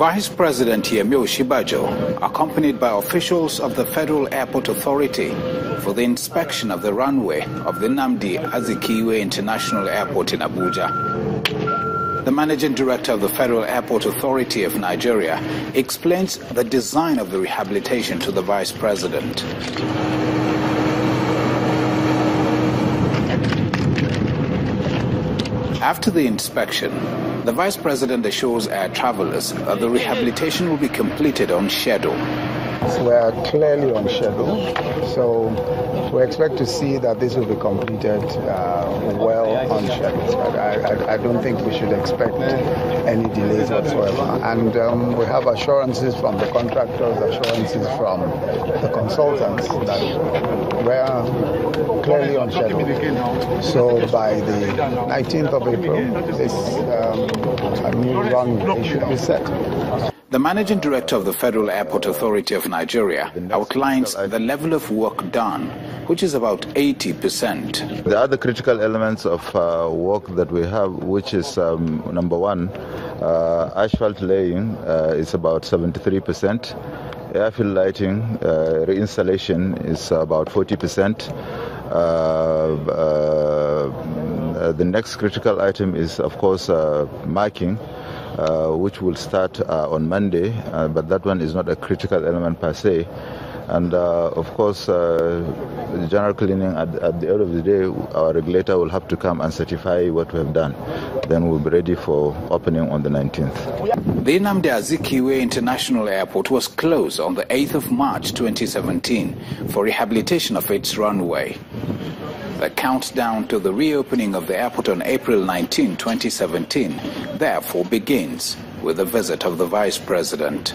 Vice President Yemi Osinbajo, accompanied by officials of the Federal Airport Authority, for the inspection of the runway of the Nnamdi Azikiwe International Airport in Abuja. The managing director of the Federal Airport Authority of Nigeria explains the design of the rehabilitation to the vice president. After the inspection, the Vice President assures air travelers that the rehabilitation will be completed on schedule. We are clearly on schedule, so we expect to see that this will be completed uh, well on schedule. I, I, I, don't think we should expect any delays whatsoever. And um, we have assurances from the contractors, assurances from the consultants that we're clearly on schedule. So by the 19th of April, this um, new run should be set. The managing director of the Federal Airport Authority of Nigeria outlines the level of work done, which is about 80%. The other critical elements of uh, work that we have, which is um, number one, uh, asphalt laying uh, is about 73%. Airfield lighting uh, reinstallation is about 40%. Uh, uh, the next critical item is, of course, marking. Uh, which will start uh, on Monday, uh, but that one is not a critical element per se. And uh, of course, uh, general cleaning at, at, the end of the day, our regulator will have to come and certify what we have done. Then we'll be ready for opening on the 19th. The Nnamdi Azikiwe International Airport was closed on the 8th of March 2017 for rehabilitation of its runway. The countdown to the reopening of the airport on April 19, 2017, therefore begins with the visit of the Vice President.